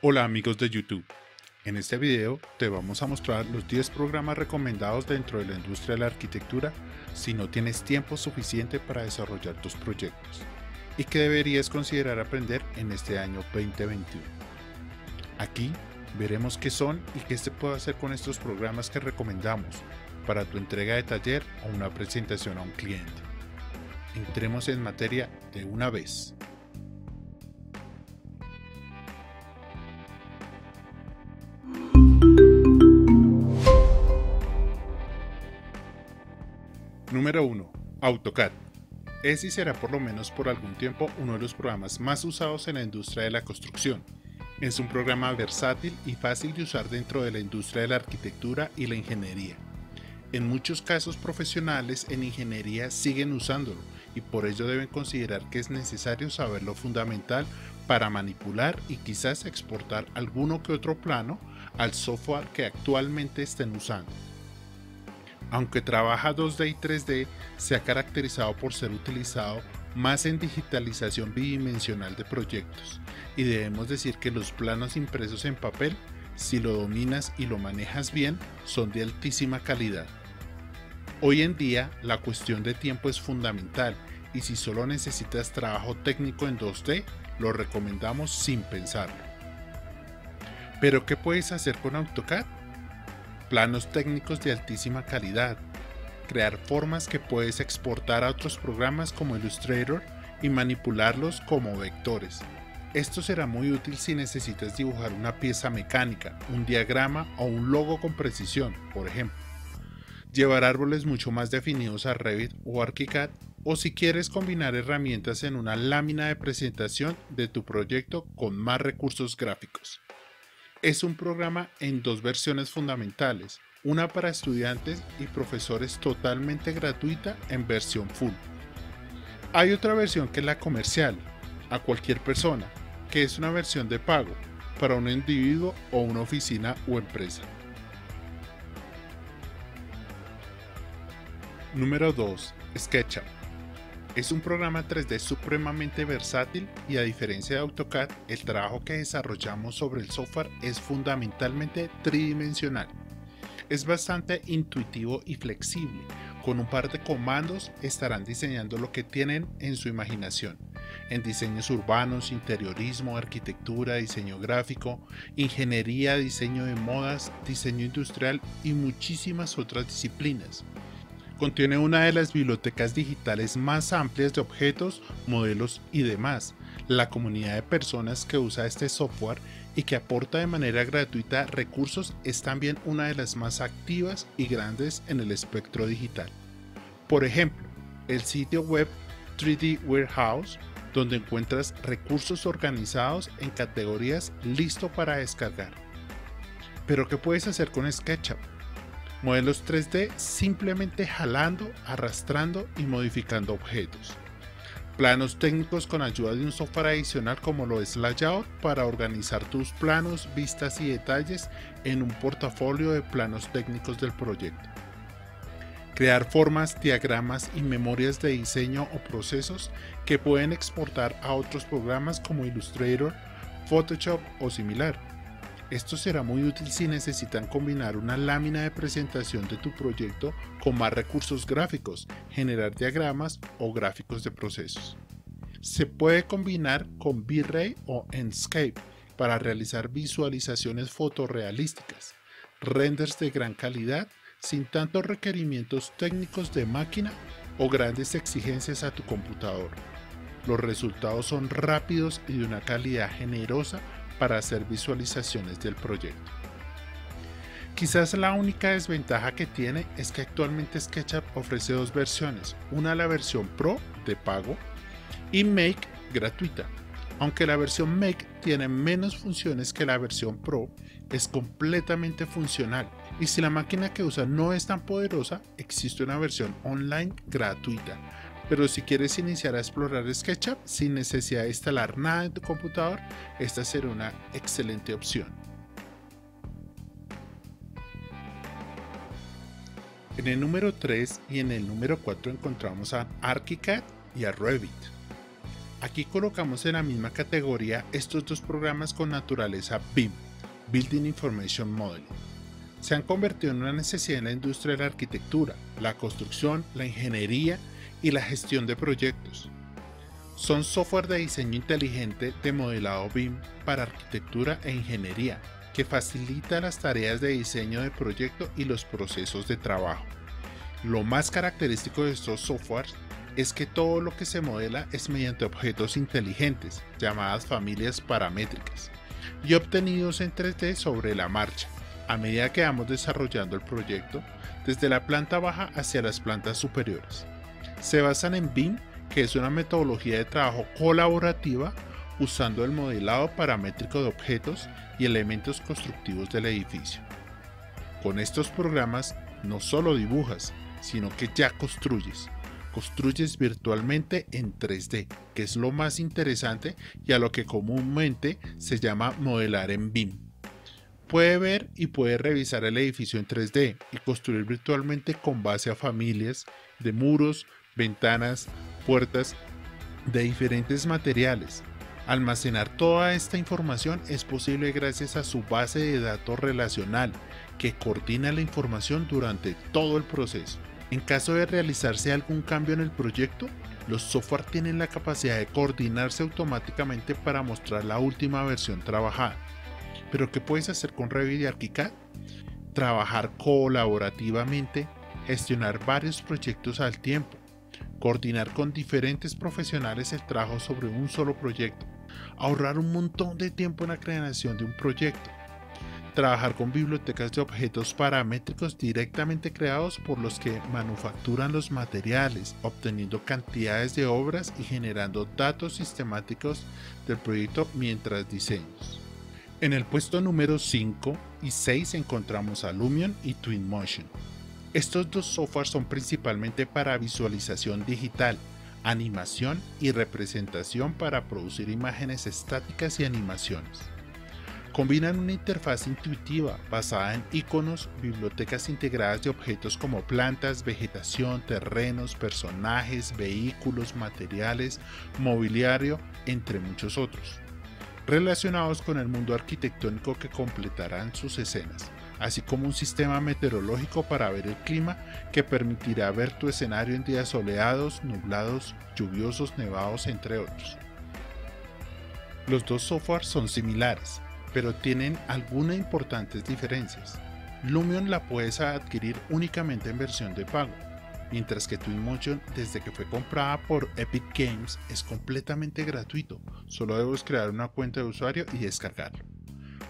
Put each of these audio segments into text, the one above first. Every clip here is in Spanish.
Hola amigos de YouTube. En este video te vamos a mostrar los 10 programas recomendados dentro de la industria de la arquitectura si no tienes tiempo suficiente para desarrollar tus proyectos y que deberías considerar aprender en este año 2021. Aquí veremos qué son y qué se puede hacer con estos programas que recomendamos para tu entrega de taller o una presentación a un cliente. Entremos en materia de una vez. Número 1. AutoCAD. Es y será por lo menos por algún tiempo uno de los programas más usados en la industria de la construcción. Es un programa versátil y fácil de usar dentro de la industria de la arquitectura y la ingeniería. En muchos casos profesionales en ingeniería siguen usándolo y por ello deben considerar que es necesario saber lo fundamental para manipular y quizás exportar alguno que otro plano al software que actualmente estén usando. Aunque trabaja 2D y 3D, se ha caracterizado por ser utilizado más en digitalización bidimensional de proyectos, y debemos decir que los planos impresos en papel, si lo dominas y lo manejas bien, son de altísima calidad. Hoy en día, la cuestión de tiempo es fundamental, y si solo necesitas trabajo técnico en 2D, lo recomendamos sin pensarlo. Pero ¿qué puedes hacer con AutoCAD? Planos técnicos de altísima calidad, crear formas que puedes exportar a otros programas como Illustrator y manipularlos como vectores. Esto será muy útil si necesitas dibujar una pieza mecánica, un diagrama o un logo con precisión, por ejemplo. Llevar árboles mucho más definidos a Revit o ArchiCAD o si quieres combinar herramientas en una lámina de presentación de tu proyecto con más recursos gráficos. Es un programa en dos versiones fundamentales, una para estudiantes y profesores totalmente gratuita en versión full. Hay otra versión que es la comercial, a cualquier persona, que es una versión de pago para un individuo o una oficina o empresa. Número 2. SketchUp. Es un programa 3D supremamente versátil y a diferencia de AutoCAD, el trabajo que desarrollamos sobre el software es fundamentalmente tridimensional. Es bastante intuitivo y flexible. Con un par de comandos estarán diseñando lo que tienen en su imaginación. En diseños urbanos, interiorismo, arquitectura, diseño gráfico, ingeniería, diseño de modas, diseño industrial y muchísimas otras disciplinas. Contiene una de las bibliotecas digitales más amplias de objetos, modelos y demás. La comunidad de personas que usa este software y que aporta de manera gratuita recursos es también una de las más activas y grandes en el espectro digital. Por ejemplo, el sitio web 3D Warehouse, donde encuentras recursos organizados en categorías listo para descargar. Pero ¿qué puedes hacer con SketchUp? Modelos 3D simplemente jalando, arrastrando y modificando objetos. Planos técnicos con ayuda de un software adicional como lo es Layout para organizar tus planos, vistas y detalles en un portafolio de planos técnicos del proyecto. Crear formas, diagramas y memorias de diseño o procesos que pueden exportar a otros programas como Illustrator, Photoshop o similar esto será muy útil si necesitan combinar una lámina de presentación de tu proyecto con más recursos gráficos, generar diagramas o gráficos de procesos. Se puede combinar con V-Ray o Enscape para realizar visualizaciones fotorrealísticas, renders de gran calidad sin tantos requerimientos técnicos de máquina o grandes exigencias a tu computador. Los resultados son rápidos y de una calidad generosa para hacer visualizaciones del proyecto. Quizás la única desventaja que tiene es que actualmente SketchUp ofrece dos versiones, una la versión Pro de pago y Make gratuita. Aunque la versión Make tiene menos funciones que la versión Pro, es completamente funcional y si la máquina que usa no es tan poderosa, existe una versión online gratuita pero si quieres iniciar a explorar SketchUp sin necesidad de instalar nada en tu computador, esta será una excelente opción. En el número 3 y en el número 4 encontramos a ArchiCAD y a Revit. Aquí colocamos en la misma categoría estos dos programas con naturaleza BIM, Building Information Modeling. Se han convertido en una necesidad en la industria de la arquitectura, la construcción, la ingeniería y la gestión de proyectos. Son software de diseño inteligente de modelado BIM para arquitectura e ingeniería, que facilita las tareas de diseño de proyecto y los procesos de trabajo. Lo más característico de estos softwares es que todo lo que se modela es mediante objetos inteligentes, llamadas familias paramétricas, y obtenidos en 3D sobre la marcha, a medida que vamos desarrollando el proyecto, desde la planta baja hacia las plantas superiores. Se basan en BIM que es una metodología de trabajo colaborativa usando el modelado paramétrico de objetos y elementos constructivos del edificio. Con estos programas no solo dibujas, sino que ya construyes. Construyes virtualmente en 3D, que es lo más interesante y a lo que comúnmente se llama modelar en BIM. Puede ver y puede revisar el edificio en 3D y construir virtualmente con base a familias de muros, ventanas, puertas de diferentes materiales. Almacenar toda esta información es posible gracias a su base de datos relacional que coordina la información durante todo el proceso. En caso de realizarse algún cambio en el proyecto, los software tienen la capacidad de coordinarse automáticamente para mostrar la última versión trabajada. Pero ¿qué puedes hacer con Revit y? Trabajar colaborativamente, gestionar varios proyectos al tiempo, coordinar con diferentes profesionales el trabajo sobre un solo proyecto, ahorrar un montón de tiempo en la creación de un proyecto, trabajar con bibliotecas de objetos paramétricos directamente creados por los que manufacturan los materiales, obteniendo cantidades de obras y generando datos sistemáticos del proyecto mientras diseños. En el puesto número 5 y 6 encontramos a Lumion y Twinmotion. Estos dos softwares son principalmente para visualización digital, animación y representación para producir imágenes estáticas y animaciones. Combinan una interfaz intuitiva basada en iconos, bibliotecas integradas de objetos como plantas, vegetación, terrenos, personajes, vehículos, materiales, mobiliario, entre muchos otros, relacionados con el mundo arquitectónico que completarán sus escenas así como un sistema meteorológico para ver el clima que permitirá ver tu escenario en días soleados, nublados, lluviosos, nevados, entre otros. Los dos softwares son similares, pero tienen algunas importantes diferencias. Lumion la puedes adquirir únicamente en versión de pago, mientras que Twinmotion desde que fue comprada por Epic Games es completamente gratuito, solo debes crear una cuenta de usuario y descargarlo.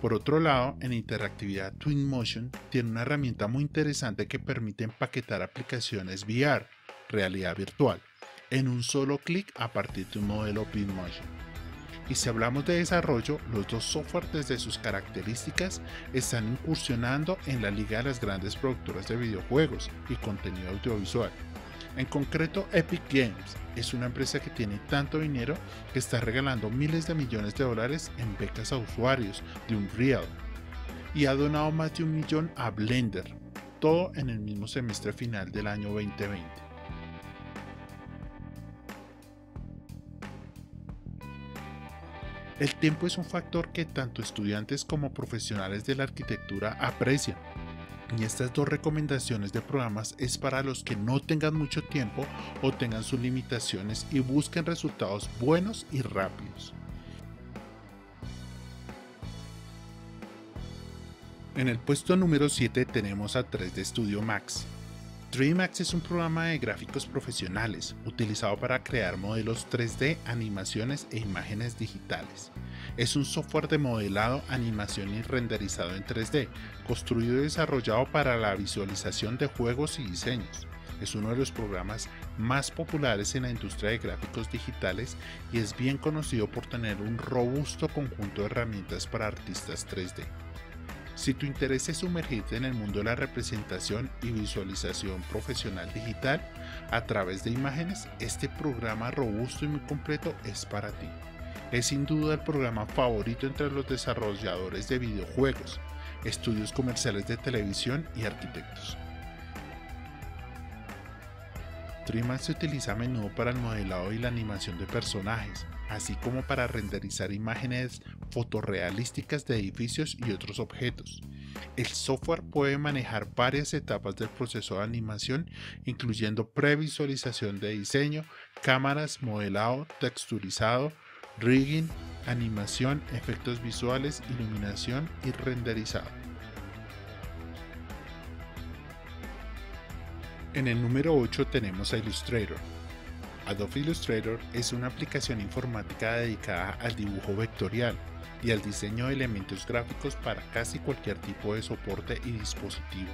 Por otro lado, en interactividad Twinmotion tiene una herramienta muy interesante que permite empaquetar aplicaciones VR, realidad virtual, en un solo clic a partir de un modelo Twinmotion. Y si hablamos de desarrollo, los dos software desde sus características están incursionando en la liga de las grandes productoras de videojuegos y contenido audiovisual en concreto, Epic Games es una empresa que tiene tanto dinero que está regalando miles de millones de dólares en becas a usuarios de Unreal y ha donado más de un millón a Blender, todo en el mismo semestre final del año 2020. El tiempo es un factor que tanto estudiantes como profesionales de la arquitectura aprecian y estas dos recomendaciones de programas es para los que no tengan mucho tiempo o tengan sus limitaciones y busquen resultados buenos y rápidos. En el puesto número 7 tenemos a 3D Studio Max. 3D Max es un programa de gráficos profesionales utilizado para crear modelos 3D, animaciones e imágenes digitales. Es un software de modelado, animación y renderizado en 3D, construido y desarrollado para la visualización de juegos y diseños. Es uno de los programas más populares en la industria de gráficos digitales y es bien conocido por tener un robusto conjunto de herramientas para artistas 3D. Si tu interés es sumergirte en el mundo de la representación y visualización profesional digital a través de imágenes, este programa robusto y muy completo es para ti es sin duda el programa favorito entre los desarrolladores de videojuegos, estudios comerciales de televisión y arquitectos. Trimax se utiliza a menudo para el modelado y la animación de personajes, así como para renderizar imágenes fotorrealísticas de edificios y otros objetos. El software puede manejar varias etapas del proceso de animación, incluyendo previsualización de diseño, cámaras, modelado, texturizado, rigging, animación, efectos visuales, iluminación y renderizado. En el número 8 tenemos a Illustrator. Adobe Illustrator es una aplicación informática dedicada al dibujo vectorial y al diseño de elementos gráficos para casi cualquier tipo de soporte y dispositivo,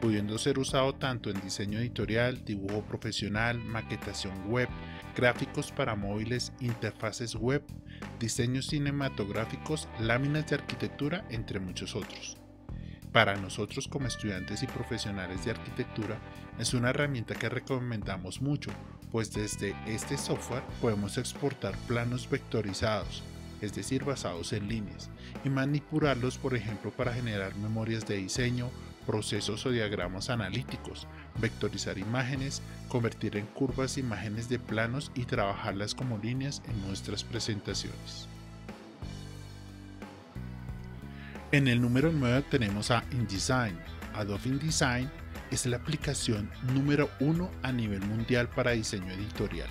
pudiendo ser usado tanto en diseño editorial, dibujo profesional, maquetación web, gráficos para móviles, interfaces web, diseños cinematográficos, láminas de arquitectura, entre muchos otros. Para nosotros como estudiantes y profesionales de arquitectura es una herramienta que recomendamos mucho, pues desde este software podemos exportar planos vectorizados, es decir, basados en líneas, y manipularlos por ejemplo para generar memorias de diseño, procesos o diagramas analíticos, vectorizar imágenes, convertir en curvas imágenes de planos y trabajarlas como líneas en nuestras presentaciones. En el número 9 tenemos a InDesign. Adobe InDesign es la aplicación número uno a nivel mundial para diseño editorial.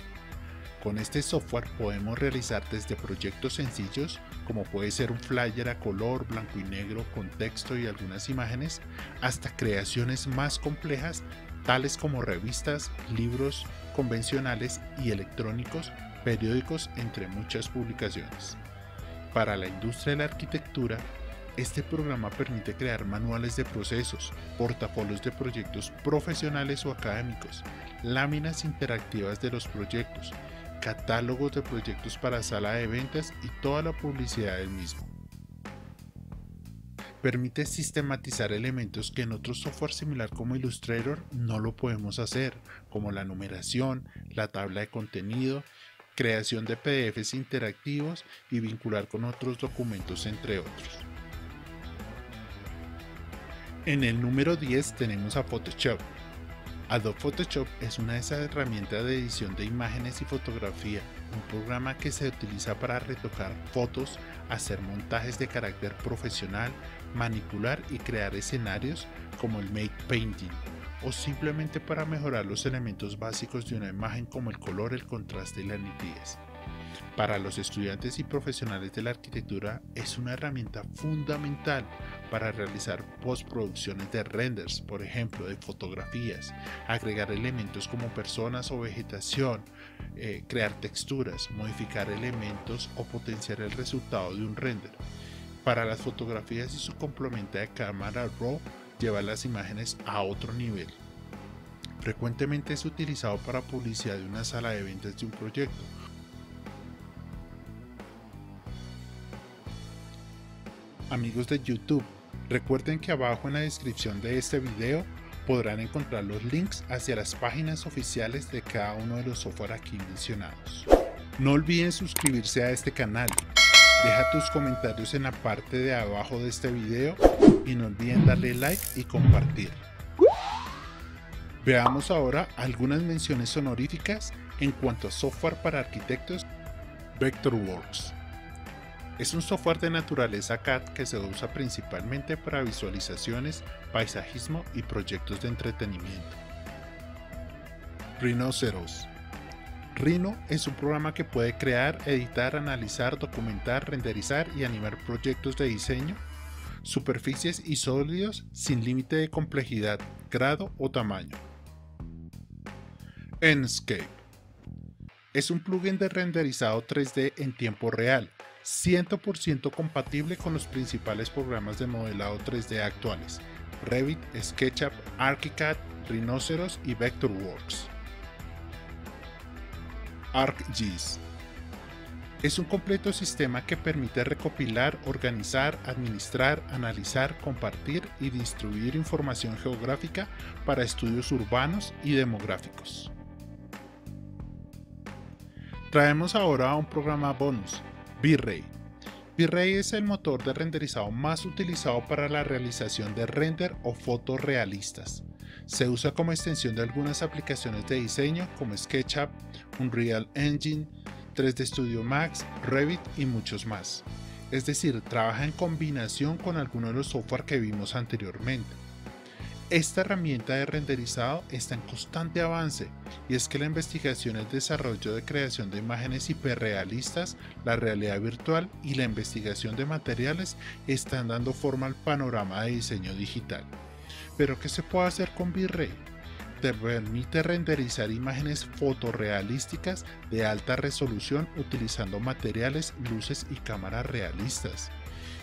Con este software podemos realizar desde proyectos sencillos, como puede ser un flyer a color, blanco y negro, con texto y algunas imágenes, hasta creaciones más complejas, tales como revistas, libros convencionales y electrónicos, periódicos, entre muchas publicaciones. Para la industria de la arquitectura, este programa permite crear manuales de procesos, portafolios de proyectos profesionales o académicos, láminas interactivas de los proyectos, catálogos de proyectos para sala de ventas y toda la publicidad del mismo. Permite sistematizar elementos que en otro software similar como Illustrator no lo podemos hacer, como la numeración, la tabla de contenido, creación de PDFs interactivos y vincular con otros documentos entre otros. En el número 10 tenemos a Photoshop. Adobe Photoshop es una de esas herramientas de edición de imágenes y fotografía, un programa que se utiliza para retocar fotos, hacer montajes de carácter profesional, manipular y crear escenarios como el make painting, o simplemente para mejorar los elementos básicos de una imagen como el color, el contraste y la nitidez. Para los estudiantes y profesionales de la arquitectura es una herramienta fundamental para realizar postproducciones de renders, por ejemplo, de fotografías, agregar elementos como personas o vegetación, eh, crear texturas, modificar elementos o potenciar el resultado de un render. Para las fotografías y su complemento de cámara RAW lleva las imágenes a otro nivel. Frecuentemente es utilizado para publicidad de una sala de ventas de un proyecto Amigos de YouTube, recuerden que abajo en la descripción de este video podrán encontrar los links hacia las páginas oficiales de cada uno de los software aquí mencionados. No olviden suscribirse a este canal, deja tus comentarios en la parte de abajo de este video y no olviden darle like y compartir. Veamos ahora algunas menciones honoríficas en cuanto a software para arquitectos Vectorworks. Es un software de naturaleza CAD que se usa principalmente para visualizaciones, paisajismo y proyectos de entretenimiento. Rhinoceros. Rhino es un programa que puede crear, editar, analizar, documentar, renderizar y animar proyectos de diseño, superficies y sólidos sin límite de complejidad, grado o tamaño. Enscape. Es un plugin de renderizado 3D en tiempo real 100% compatible con los principales programas de modelado 3D actuales, Revit, SketchUp, ArchiCAD, Rhinoceros y Vectorworks. ArcGIS es un completo sistema que permite recopilar, organizar, administrar, analizar, compartir y distribuir información geográfica para estudios urbanos y demográficos. Traemos ahora un programa bonus, V-Ray. V-Ray es el motor de renderizado más utilizado para la realización de render o fotos realistas. Se usa como extensión de algunas aplicaciones de diseño como SketchUp, Unreal Engine, 3D Studio Max, Revit y muchos más. Es decir, trabaja en combinación con algunos de los software que vimos anteriormente. Esta herramienta de renderizado está en constante avance y es que la investigación, el desarrollo de creación de imágenes hiperrealistas, la realidad virtual y la investigación de materiales están dando forma al panorama de diseño digital. Pero ¿qué se puede hacer con V-Ray? Te permite renderizar imágenes fotorrealísticas de alta resolución utilizando materiales, luces y cámaras realistas.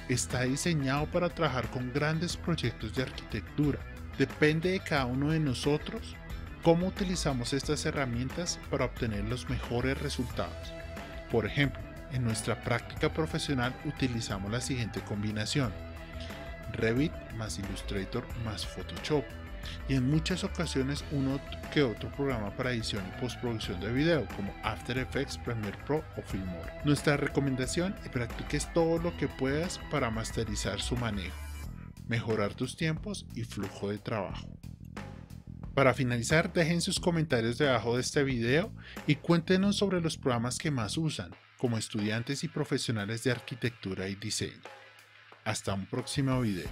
Está diseñado para trabajar con grandes proyectos de arquitectura, Depende de cada uno de nosotros cómo utilizamos estas herramientas para obtener los mejores resultados. Por ejemplo, en nuestra práctica profesional utilizamos la siguiente combinación. Revit más Illustrator más Photoshop y en muchas ocasiones uno que otro programa para edición y postproducción de video como After Effects, Premiere Pro o Filmora. Nuestra recomendación es que practiques todo lo que puedas para masterizar su manejo mejorar tus tiempos y flujo de trabajo. Para finalizar, dejen sus comentarios debajo de este video y cuéntenos sobre los programas que más usan como estudiantes y profesionales de arquitectura y diseño. Hasta un próximo video.